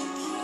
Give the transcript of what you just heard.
you